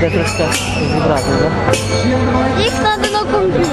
kurde troszkę wybrać, prawda? Niech na dno kupił.